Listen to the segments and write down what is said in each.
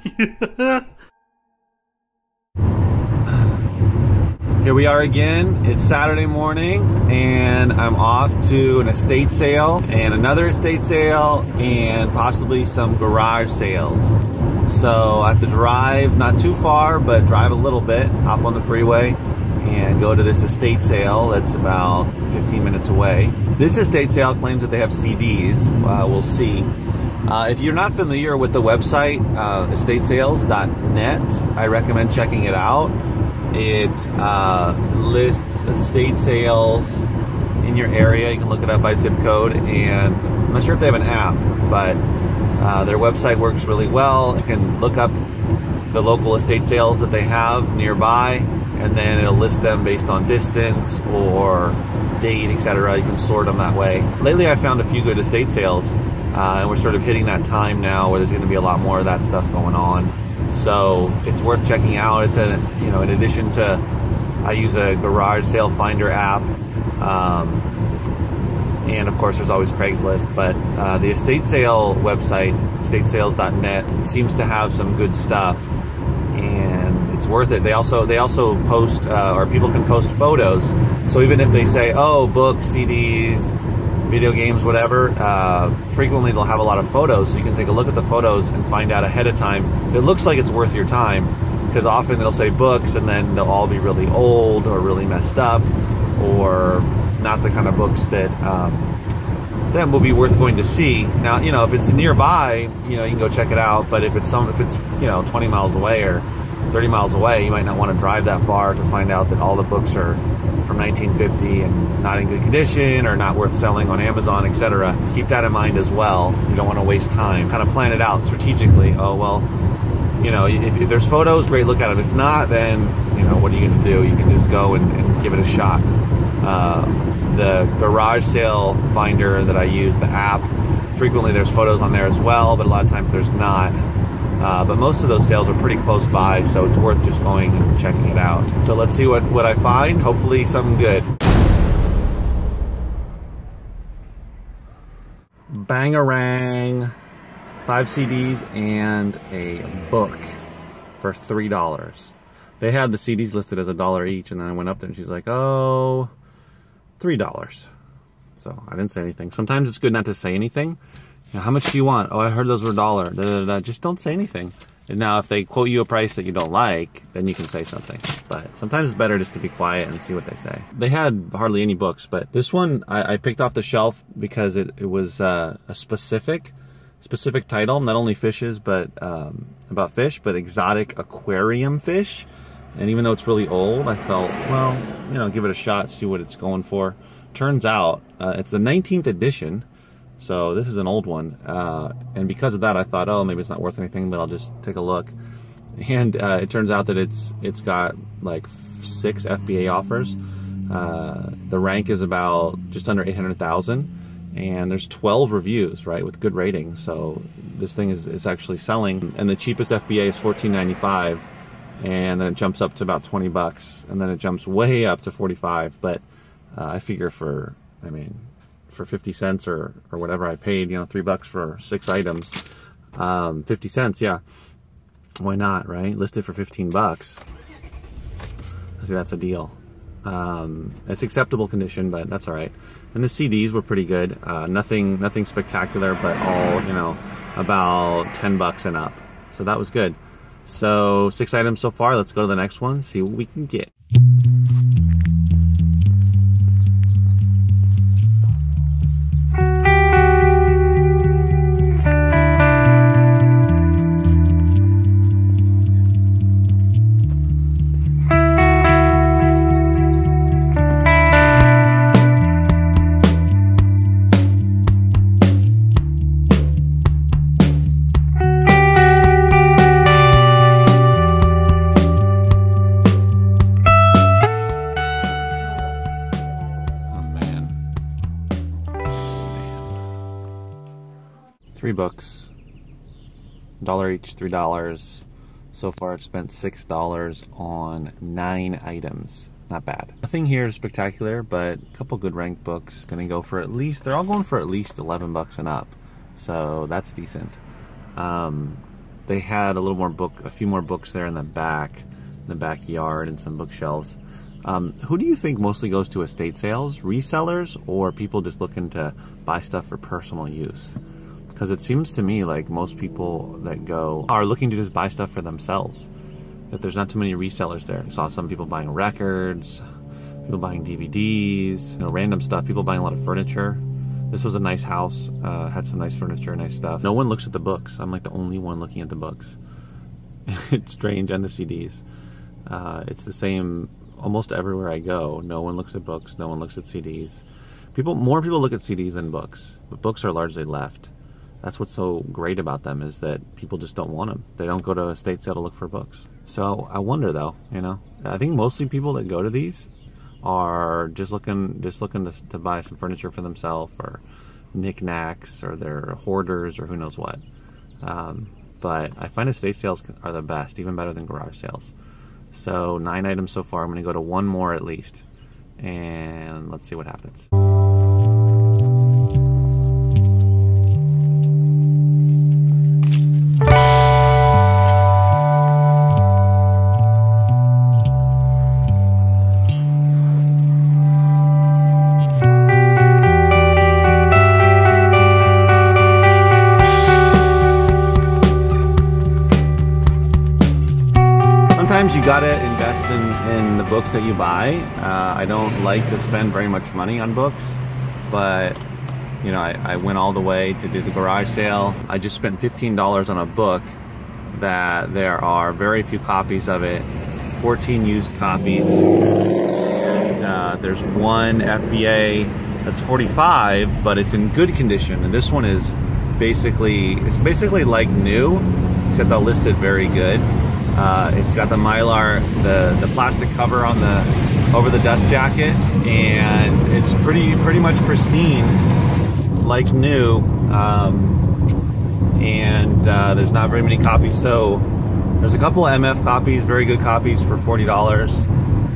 Here we are again. It's Saturday morning, and I'm off to an estate sale and another estate sale, and possibly some garage sales. So I have to drive not too far, but drive a little bit, hop on the freeway, and go to this estate sale that's about 15 minutes away. This estate sale claims that they have CDs. Uh, we'll see. Uh, if you're not familiar with the website, uh, estatesales.net, I recommend checking it out. It uh, lists estate sales in your area. You can look it up by zip code, and I'm not sure if they have an app, but uh, their website works really well. You can look up the local estate sales that they have nearby, and then it'll list them based on distance or date, etc. You can sort them that way. Lately, I found a few good estate sales, uh, and we're sort of hitting that time now where there's going to be a lot more of that stuff going on. So it's worth checking out. It's a you know in addition to I use a garage sale finder app. Um, and of course, there's always Craigslist. But uh, the estate sale website, estatesales.net, seems to have some good stuff, and it's worth it. They also they also post uh, or people can post photos. So even if they say, oh, books, CDs, video games, whatever, uh, frequently they'll have a lot of photos. So you can take a look at the photos and find out ahead of time if it looks like it's worth your time. Because often they'll say books and then they'll all be really old or really messed up or not the kind of books that um, that will be worth going to see. Now, you know, if it's nearby, you know, you can go check it out. But if it's some, if it's you know 20 miles away or 30 miles away, you might not want to drive that far to find out that all the books are from 1950 and not in good condition or not worth selling on Amazon, etc. Keep that in mind as well. You don't want to waste time. Kind of plan it out strategically. Oh well, you know, if, if there's photos, great, look at them. If not, then you know, what are you going to do? You can just go and, and give it a shot. Uh, the garage sale finder that I use, the app, frequently there's photos on there as well, but a lot of times there's not. Uh, but most of those sales are pretty close by, so it's worth just going and checking it out. So let's see what, what I find. Hopefully, something good. Bangarang, five CDs and a book for three dollars. They had the CDs listed as a dollar each, and then I went up there and she's like, "Oh, three dollars." So I didn't say anything. Sometimes it's good not to say anything. How much do you want? Oh, I heard those were a dollar. Da, da, da. Just don't say anything. And now, if they quote you a price that you don't like, then you can say something. But sometimes it's better just to be quiet and see what they say. They had hardly any books, but this one I, I picked off the shelf because it, it was uh, a specific specific title, not only fishes, but um, about fish, but exotic aquarium fish. And even though it's really old, I felt, well, you know, give it a shot, see what it's going for. Turns out uh, it's the 19th edition so this is an old one, uh, and because of that, I thought, oh, maybe it's not worth anything, but I'll just take a look. And uh, it turns out that it's it's got like six FBA offers. Uh, the rank is about just under 800,000, and there's 12 reviews, right, with good ratings. So this thing is, is actually selling, and the cheapest FBA is 14.95, and then it jumps up to about 20 bucks, and then it jumps way up to 45. But uh, I figure for, I mean, for 50 cents or, or whatever I paid, you know, three bucks for six items. Um, 50 cents, yeah. Why not, right? Listed for 15 bucks. See that's a deal. Um, it's acceptable condition, but that's all right. And the CDs were pretty good. Uh, nothing, nothing spectacular, but all, you know, about 10 bucks and up. So that was good. So six items so far. Let's go to the next one, see what we can get. Books, dollar each, three dollars. So far, I've spent six dollars on nine items. Not bad. Nothing here is spectacular, but a couple good ranked books. Gonna go for at least. They're all going for at least eleven bucks and up, so that's decent. Um, they had a little more book, a few more books there in the back, in the backyard, and some bookshelves. Um, who do you think mostly goes to estate sales? Resellers or people just looking to buy stuff for personal use? Because it seems to me like most people that go are looking to just buy stuff for themselves. That there's not too many resellers there. I saw some people buying records, people buying DVDs, you know, random stuff, people buying a lot of furniture. This was a nice house, uh, had some nice furniture, nice stuff. No one looks at the books. I'm like the only one looking at the books. it's strange, and the CDs. Uh, it's the same almost everywhere I go, no one looks at books, no one looks at CDs. People, more people look at CDs than books, but books are largely left. That's what's so great about them is that people just don't want them. They don't go to a state sale to look for books. So I wonder though, you know, I think mostly people that go to these are just looking, just looking to, to buy some furniture for themselves or knickknacks or they're hoarders or who knows what. Um, but I find estate sales are the best, even better than garage sales. So nine items so far. I'm going to go to one more at least. And let's see what happens. You gotta invest in, in the books that you buy. Uh, I don't like to spend very much money on books, but you know, I, I, went all the way to do the garage sale. I just spent $15 on a book that there are very few copies of it, 14 used copies. And, uh, there's one FBA that's 45, but it's in good condition. And this one is basically, it's basically like new, except they'll very good. Uh, it's got the mylar, the, the plastic cover on the over the dust jacket, and it's pretty pretty much pristine, like new. Um, and uh, there's not very many copies, so there's a couple of MF copies, very good copies for forty dollars,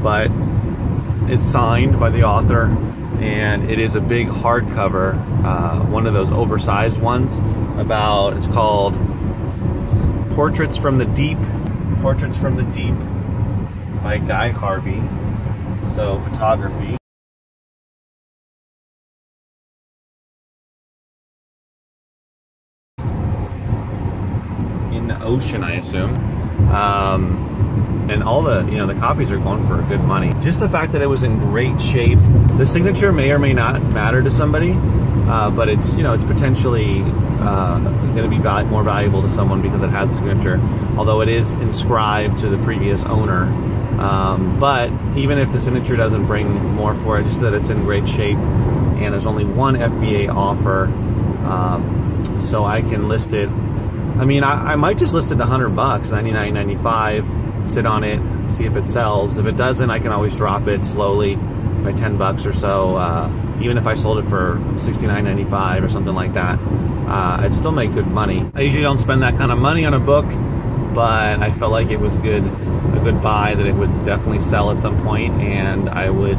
but it's signed by the author, and it is a big hardcover, uh, one of those oversized ones. About it's called Portraits from the Deep Portraits from the Deep by Guy Harvey. So, photography. In the ocean, I assume. Um, and all the, you know, the copies are going for good money. Just the fact that it was in great shape. The signature may or may not matter to somebody, uh, but it's, you know, it's potentially uh, going to be val more valuable to someone because it has a signature, although it is inscribed to the previous owner. Um, but even if the signature doesn't bring more for it, just that it's in great shape, and there's only one FBA offer, um, so I can list it. I mean, I, I might just list it 100 bucks, 99.95. Sit on it, see if it sells. If it doesn't, I can always drop it slowly by 10 bucks or so. Uh, even if I sold it for 69.95 or something like that, uh, I'd still make good money. I usually don't spend that kind of money on a book, but I felt like it was good, a good buy that it would definitely sell at some point, and I would.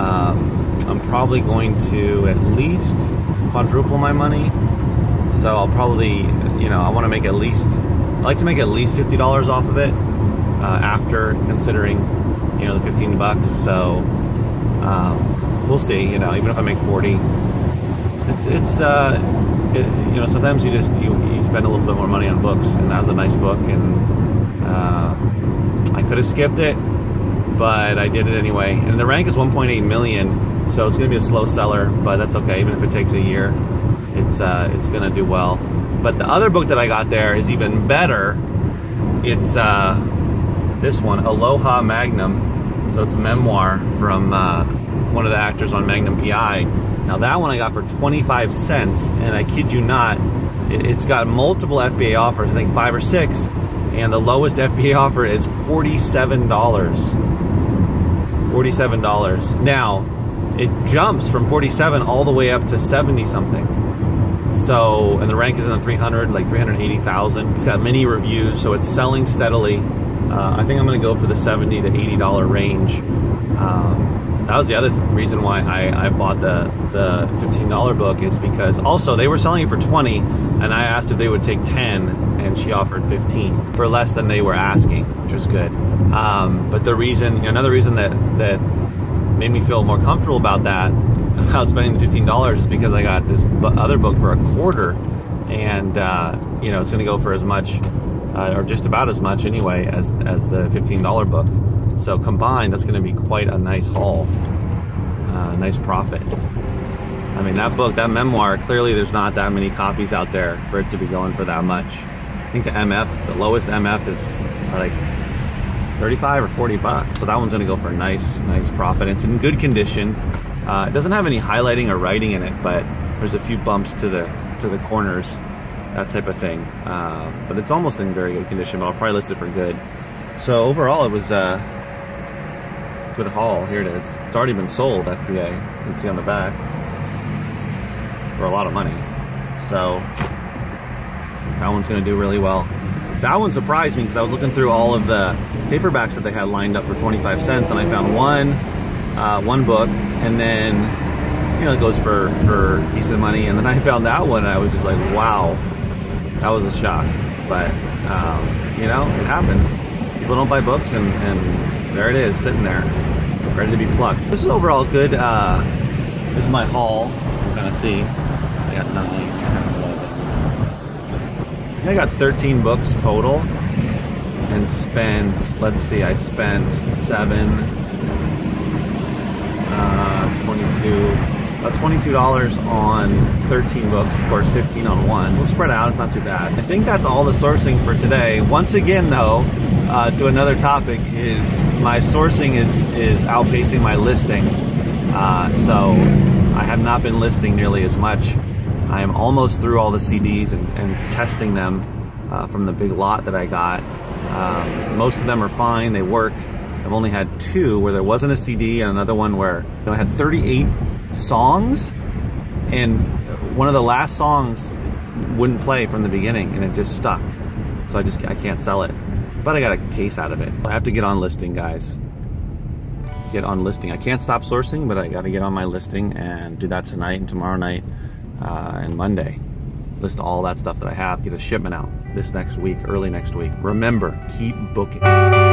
Um, I'm probably going to at least quadruple my money. So I'll probably, you know, I want to make at least. I like to make at least fifty dollars off of it uh, after considering, you know, the fifteen bucks. So um, we'll see. You know, even if I make forty, it's it's. Uh, it, you know, sometimes you just you, you spend a little bit more money on books, and that was a nice book, and uh, I could have skipped it, but I did it anyway. And the rank is 1.8 million, so it's going to be a slow seller, but that's okay. Even if it takes a year, it's uh, it's going to do well. But the other book that I got there is even better. It's uh, this one, Aloha Magnum. So it's a memoir from uh, one of the actors on Magnum PI now that one I got for 25 cents, and I kid you not, it's got multiple FBA offers, I think five or six, and the lowest FBA offer is $47. $47. Now, it jumps from 47 all the way up to 70 something. So, and the rank is in the 300, like 380,000. It's got many reviews, so it's selling steadily. Uh, I think I'm going to go for the 70 to $80 range. Um, that was the other th- reason why I, I bought the the $15 book is because also they were selling it for 20 and I asked if they would take 10 and she offered 15 for less than they were asking, which was good. Um, but the reason, another reason that that made me feel more comfortable about that, about spending the $15 is because I got this other book for a quarter and uh, you know, it's going to go for as much uh, or just about as much anyway as as the $15 book. So combined, that's going to be quite a nice haul, uh, nice profit. I mean, that book, that memoir, clearly there's not that many copies out there for it to be going for that much. I think the MF, the lowest MF is like 35 or 40 bucks. So that one's gonna go for a nice, nice profit. It's in good condition. Uh, it doesn't have any highlighting or writing in it, but there's a few bumps to the to the corners, that type of thing. Uh, but it's almost in very good condition, but I'll probably list it for good. So overall, it was uh, good haul. Here it is. It's already been sold, FBA. You can see on the back. For a lot of money. So, that one's going to do really well. That one surprised me because I was looking through all of the paperbacks that they had lined up for 25 cents and I found one, uh, one book and then, you know, it goes for, for decent money. And then I found that one I was just like, wow, that was a shock. But, um, you know, it happens. People don't buy books and, and there it is, sitting there, ready to be plucked. This is overall good. Uh, this is my haul. Kind of see. I got 9, 10, 11. I got 13 books total and spent, let's see, I spent 7, uh, 22, about $22 on 13 books, of course 15 on one. We'll spread out, it's not too bad. I think that's all the sourcing for today. Once again though, uh, to another topic is my sourcing is, is outpacing my listing. Uh, so I have not been listing nearly as much. I am almost through all the CDs and, and testing them uh, from the big lot that I got. Um, most of them are fine, they work. I've only had two where there wasn't a CD and another one where you know, I had 38 songs and one of the last songs wouldn't play from the beginning and it just stuck. So I just I can't sell it. But I got a case out of it. I have to get on listing, guys. Get on listing. I can't stop sourcing, but I got to get on my listing and do that tonight and tomorrow night uh, and Monday. List all that stuff that I have. Get a shipment out this next week, early next week. Remember, keep booking.